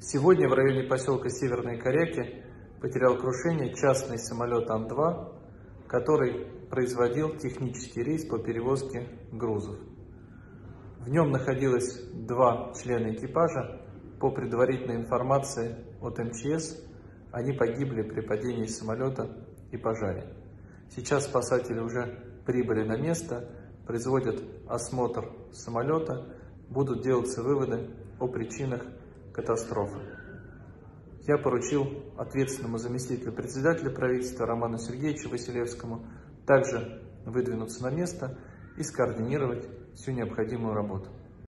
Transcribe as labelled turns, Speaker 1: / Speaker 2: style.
Speaker 1: Сегодня в районе поселка Северные Коряки потерял крушение частный самолет Ан-2, который производил технический рейс по перевозке грузов. В нем находилось два члена экипажа. По предварительной информации от МЧС, они погибли при падении самолета и пожаре. Сейчас спасатели уже прибыли на место, производят осмотр самолета, будут делаться выводы о причинах катастрофы. Я поручил ответственному заместителю председателя правительства Роману Сергеевичу Василевскому также выдвинуться на место и скоординировать всю необходимую работу.